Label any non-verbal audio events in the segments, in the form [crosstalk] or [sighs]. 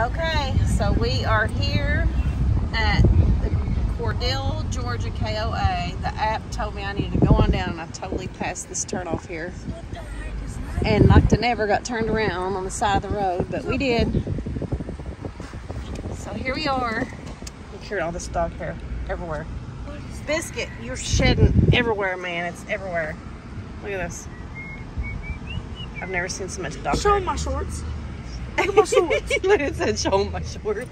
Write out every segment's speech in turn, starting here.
Okay, so we are here at the Cordele, Georgia KOA. The app told me I needed to go on down and I totally passed this turn off here. And like to never got turned around on the side of the road, but we did. So here we are. Look here at all this dog hair everywhere. Biscuit, you're shedding everywhere, man. It's everywhere. Look at this. I've never seen so much dog Show hair. my shorts. At my shorts. Look, it said show my shorts.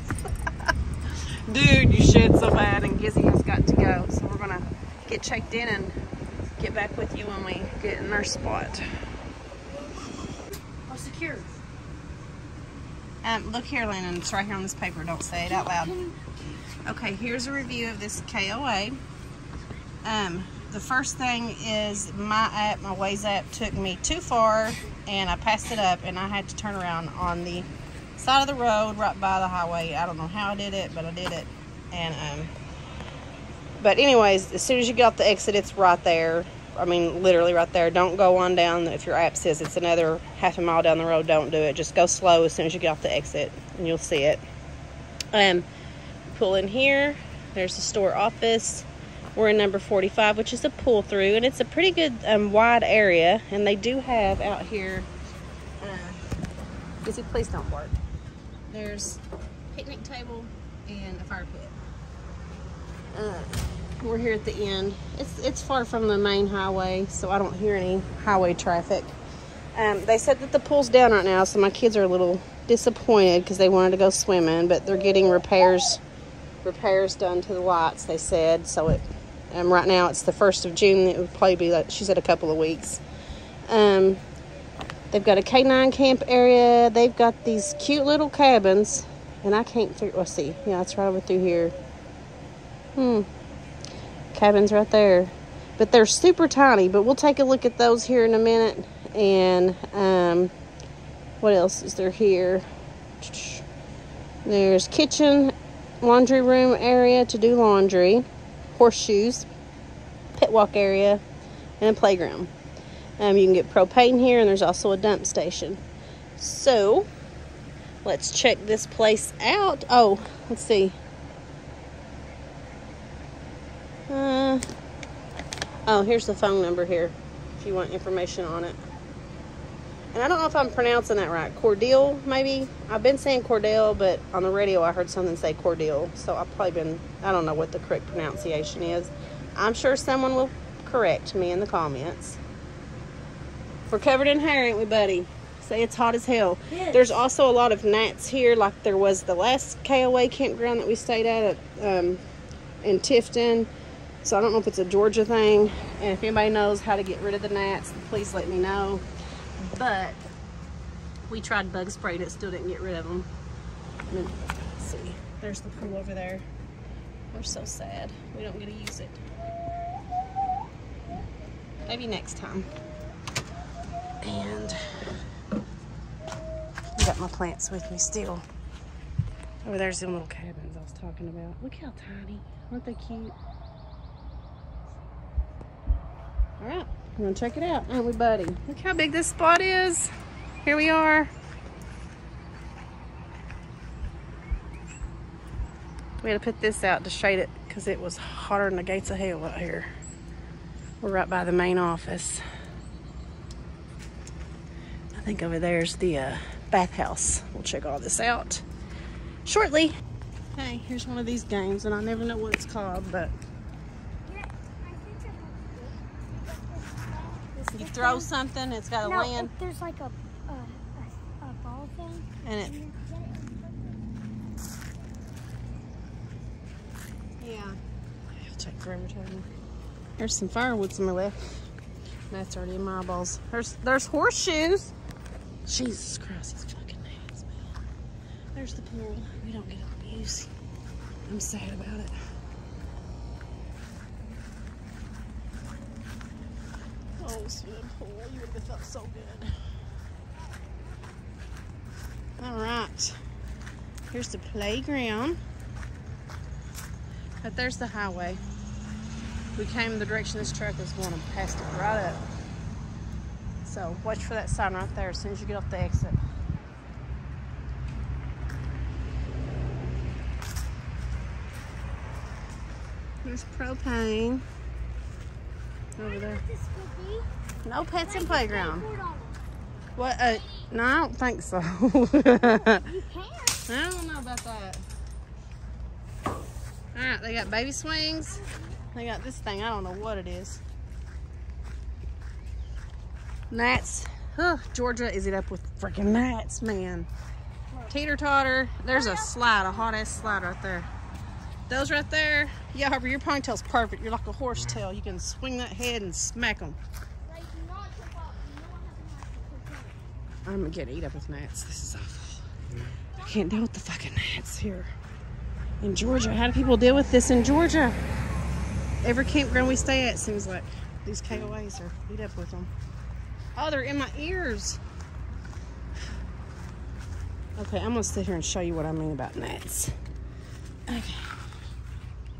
Dude, you shed so bad and Gizzy has got to go. So we're gonna get checked in and get back with you when we get in our spot. I'm secure. Um, look here, Lennon. It's right here on this paper. Don't say it out loud. Okay, here's a review of this KOA. Um, the first thing is my app, my Waze app, took me too far and I passed it up and I had to turn around on the side of the road right by the highway. I don't know how I did it, but I did it. And um, but anyways, as soon as you get off the exit, it's right there. I mean, literally right there. Don't go on down. If your app says it's another half a mile down the road, don't do it. Just go slow as soon as you get off the exit, and you'll see it. Um, pull in here. There's the store office. We're in number 45, which is a pull through, and it's a pretty good um, wide area. And they do have out here. Uh, Izzy, please don't work. There's picnic table and a fire pit. Uh, we're here at the end. It's it's far from the main highway, so I don't hear any highway traffic. Um, they said that the pool's down right now, so my kids are a little disappointed because they wanted to go swimming, but they're getting repairs repairs done to the lights. They said so. It um, right now it's the first of June. It would probably be like she said a couple of weeks. Um, they've got a K9 camp area. They've got these cute little cabins, and I can't figure. Let's see. Yeah, it's right over through here. Hmm. Cabins right there. But they're super tiny. But we'll take a look at those here in a minute. And um, what else is there here? There's kitchen, laundry room area to do laundry, horseshoes, pit walk area, and a playground. Um, you can get propane here, and there's also a dump station. So, let's check this place out. Oh, let's see. Uh, oh, here's the phone number here if you want information on it. And I don't know if I'm pronouncing that right. Cordell, maybe? I've been saying Cordell, but on the radio I heard something say Cordell. So I've probably been, I don't know what the correct pronunciation is. I'm sure someone will correct me in the comments. We're covered in hair, ain't we, buddy? Say it's hot as hell. Yes. There's also a lot of gnats here, like there was the last KOA campground that we stayed at, at um, in Tifton. So I don't know if it's a Georgia thing. And if anybody knows how to get rid of the gnats, please let me know. But we tried bug spray and it still didn't get rid of them. See, there's the pool over there. We're so sad. We don't get to use it. Maybe next time. And I got my plants with me still. Over there's the little cabins I was talking about. Look how tiny. Aren't they cute? All right, we're gonna check it out, aren't we, buddy? Look how big this spot is. Here we are. We had to put this out to shade it because it was hotter than the gates of hell out here. We're right by the main office. I think over there's the uh, bathhouse. We'll check all this out shortly. Hey, here's one of these games, and I never know what it's called, but you throw something, it's got to no, land, there's like a, a, a, a ball thing. and it, and you get it. yeah. It'll take forever to tell you. There's some firewood somewhere left. That's already in my eyeballs. There's there's horseshoes. Jesus Christ, these fucking names, man. There's the pool. We don't get abused. I'm sad about it. this good. You would have felt so good. All right. Here's the playground. But there's the highway. We came the direction this truck was going and passed it right up. So watch for that sign right there as soon as you get off the exit. There's propane over there. This would be. No pets in playground. What? Uh, no, I don't think so. [laughs] You can. I don't know about that. All right, they got baby swings. They got this thing. I don't know what it is. Gnats. Huh, Georgia is it up with freaking gnats, man. Teeter totter. There's a slide, a hot ass slide right there. Those right there. Yeah, Harper, your ponytail's perfect. You're like a horse tail. You can swing that head and smack them. I'm gonna get eat up with gnats. This is awful. I can't deal with the fucking gnats here in Georgia. How do people deal with this in Georgia? Every campground we stay at seems like these KOAs are eat up with them. Oh, they're in my ears. [sighs] Okay, I'm gonna sit here and show you what I mean about gnats. Okay,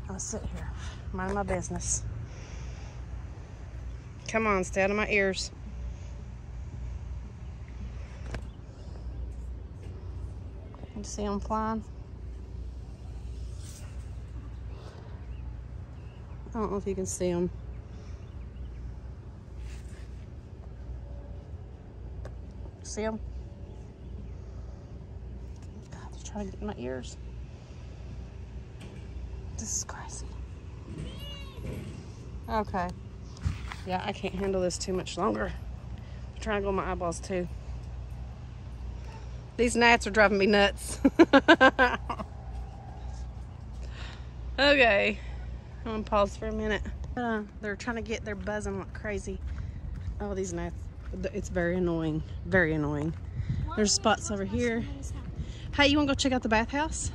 I'll sit here, mind my business. Come on, stay out of my ears. You see them flying? I don't know if you can see them. See them? God, they're trying to get in my ears. This is crazy. Okay. Yeah, I can't handle this too much longer. I'm trying to go my eyeballs too. These gnats are driving me nuts. [laughs] okay. I'm gonna pause for a minute. Uh, they're trying to get, they're buzzing like crazy. Oh, these gnats. It's very annoying. Very annoying. There's spots over here. Hey, you wanna go check out the bathhouse?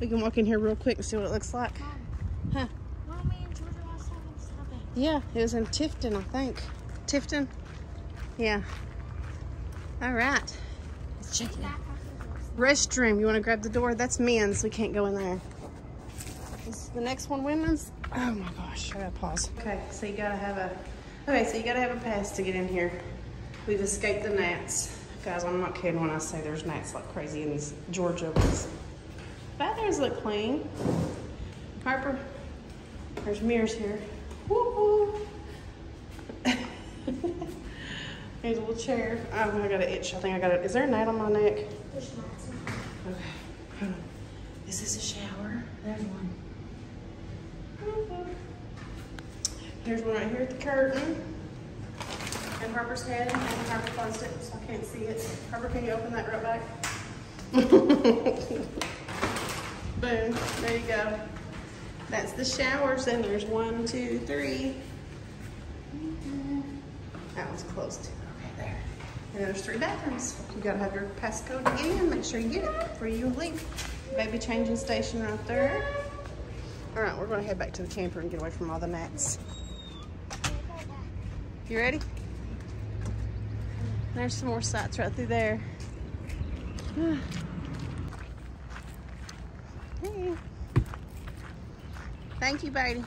We can walk in here real quick and see what it looks like. Huh. When and Georgia last time went shopping. Yeah, it was in Tifton, I think. Tifton? Yeah. All right. Let's check it out. Restroom. You want to grab the door? That's men's. We can't go in there. Is the next one women's? Oh my gosh. I gotta pause. Okay, so you gotta have a. Okay, so you gotta have a pass to get in here. We've escaped the gnats. Guys, I'm not kidding when I say there's gnats like crazy in these Georgia ones. Bathrooms look clean. Harper, there's mirrors here. Woo woo. [laughs] Here's a little chair. Oh, I got an itch. I think I got it. Is there a gnat on my neck? Okay. Hold [sighs] on. Is this a shower? There's one. There's one right here at the curtain. And Harper's head. And Harper closed it, so I can't see it. Harper, can you open that right back? [laughs] Boom. There you go. That's the showers. And there's one, two, three. That one's closed too. Okay, there. And there's three bathrooms. You gotta have your passcode to get in. Make sure you get it before you leave. Baby changing station right there. All right, we're gonna head back to the camper and get away from all the gnats. You ready? There's some more sights right through there. [sighs] Thank you, baby.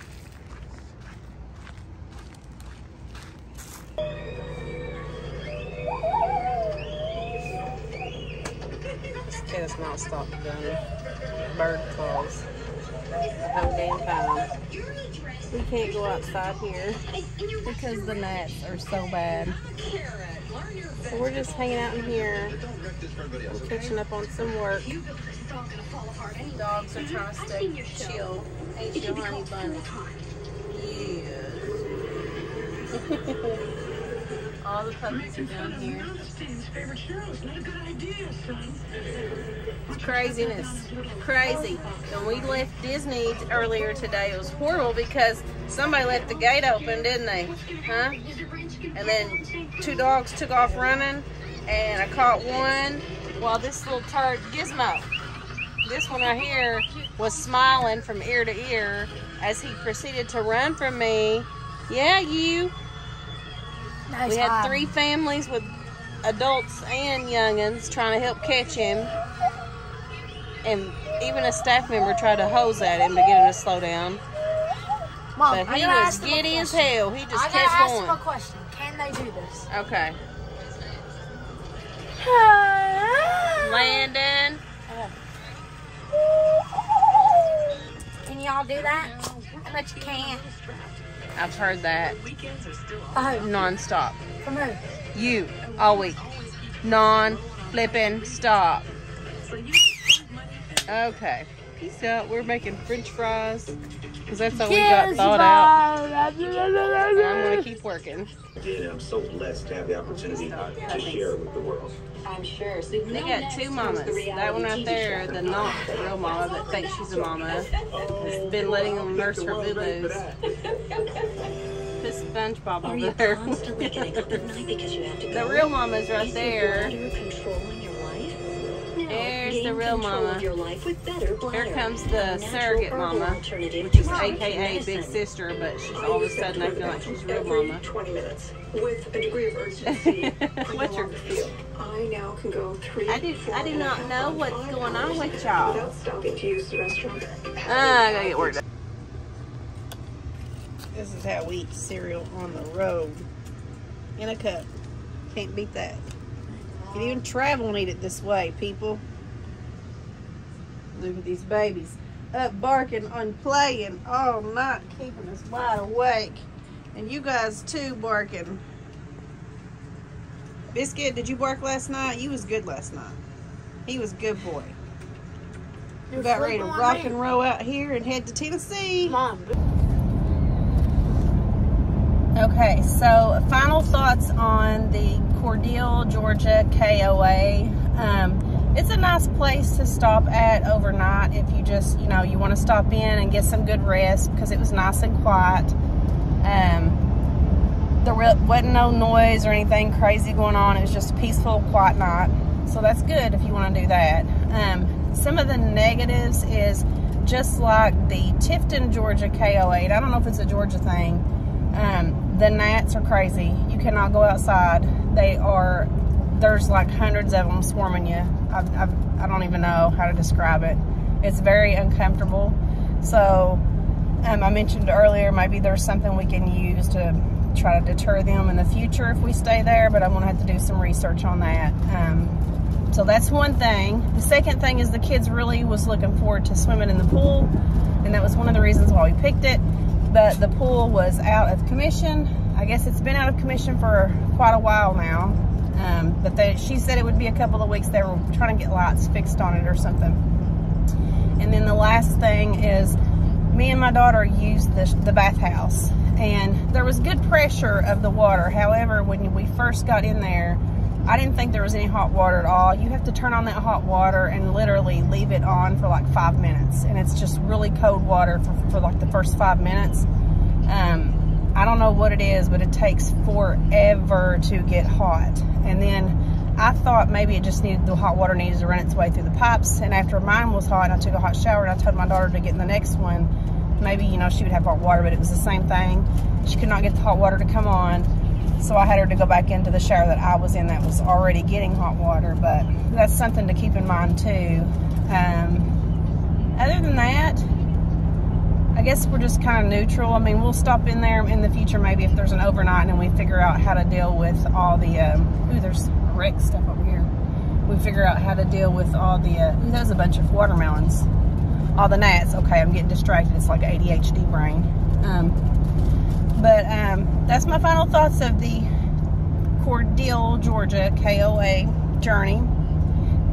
This kid has not stopped doing bird calls the whole damn time. We can't go outside here because the gnats are so bad. So we're just hanging out in here. Catching up on some work. Dogs are trying to stay chill. Ain't you, honey bunny? Yes. All the puppies are down here. It's craziness. Crazy. When we left Disney earlier today, it was horrible because somebody left the gate open, didn't they? Huh? And then two dogs took off running, and I caught one while this little turd, Gizmo, this one right here, was smiling from ear to ear as he proceeded to run from me. Yeah, you. Nice We had three families with adults and youngins trying to help catch him. And even a staff member tried to hose at him to get him to slow down. Mom, But he was ask them a giddy as hell. He just I kept ask going. them a question. Can they do this? Okay. [sighs] Landon. You y'all do that? I bet you can't. I've heard that For who? nonstop. From who? You all week, non flipping stop. Okay, peace out. We're making French fries because that's all we got thought out. And [laughs] I'm gonna keep working. And I'm so blessed to have the opportunity to share it with the world. I'm sure. So They got two mamas. That one right there, the not real mama that thinks she's a mama, has been letting them nurse her boo boos. [laughs] This SpongeBob Are over you there. constantly getting up at night because you have to The go? real mama's right there. There's the real mama. Your life with better bladder. Here comes the surrogate mama, which is AKA medicine. Big Sister, but she's all of a sudden I feel like she's real mama. 20 minutes with a degree of urgency. [laughs] I What's your- feel. I now can go three. I do- four I do not know what's going on with y'all. Without stopping to use the restroom. Ah, I gotta get worked. This is how we eat cereal on the road. In a cup. Can't beat that. You can even travel and eat it this way, people. Look at these babies. Up barking and playing all night, keeping us wide awake. And you guys too barking. Biscuit, did you bark last night? You was good last night. He was good boy. You're About ready to rock me. and roll out here and head to Tennessee. Mom. Okay, so final thoughts on the Cordele, Georgia KOA. Um, it's a nice place to stop at overnight if you just, you know, you want to stop in and get some good rest because it was nice and quiet. Um, there wasn't no noise or anything crazy going on. It was just a peaceful, quiet night. So that's good if you want to do that. Um, some of the negatives is just like the Tifton, Georgia KOA. and I don't know if it's a Georgia thing. Um, the gnats are crazy. You cannot go outside. They are, there's like hundreds of them swarming you. I've, I've, I don't even know how to describe it. It's very uncomfortable. So, um, I mentioned earlier, maybe there's something we can use to try to deter them in the future if we stay there, but I'm to have to do some research on that. Um, so that's one thing. The second thing is the kids really was looking forward to swimming in the pool, and that was one of the reasons why we picked it. But the pool was out of commission. I guess it's been out of commission for quite a while now. Um, but they, she said it would be a couple of weeks. They were trying to get lights fixed on it or something. And then the last thing is me and my daughter used the, the bathhouse and there was good pressure of the water. However, when we first got in there, I didn't think there was any hot water at all. You have to turn on that hot water and literally leave it on for like five minutes. And it's just really cold water for, for like the first five minutes. Um, I don't know what it is, but it takes forever to get hot. And then I thought maybe it just needed, the hot water needed to run its way through the pipes. And after mine was hot and I took a hot shower and I told my daughter to get in the next one, maybe, you know, she would have hot water, but it was the same thing. She could not get the hot water to come on. So I had her to go back into the shower that I was in that was already getting hot water. But that's something to keep in mind too. Um, other than that, I guess we're just kind of neutral. I mean, we'll stop in there in the future maybe if there's an overnight and we figure out how to deal with all the, um, ooh, there's wreck stuff over here. We figure out how to deal with all the, uh, ooh, there's a bunch of watermelons. All the gnats. Okay, I'm getting distracted. It's like ADHD brain. Um, but um, that's my final thoughts of the Cordele, Georgia KOA journey.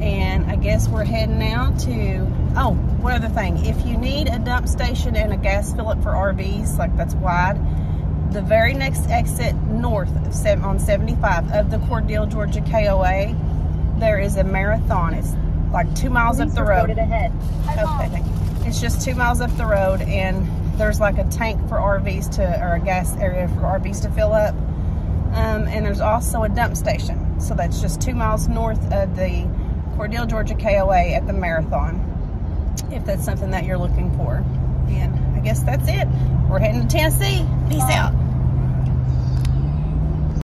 And I guess we're heading now to, oh, one other thing. If you need a dump station and a gas fill up for RVs, like that's wide, the very next exit north of on 75 of the Cordele, Georgia KOA, there is a marathon. It's like two miles up the road. ahead. Okay, thank you. It's just two miles up the road, and there's like a tank for RVs to, or a gas area for RVs to fill up. Um, and there's also a dump station. So that's just two miles north of the Cordele, Georgia KOA at the marathon, if that's something that you're looking for. And I guess that's it. We're heading to Tennessee. Peace out.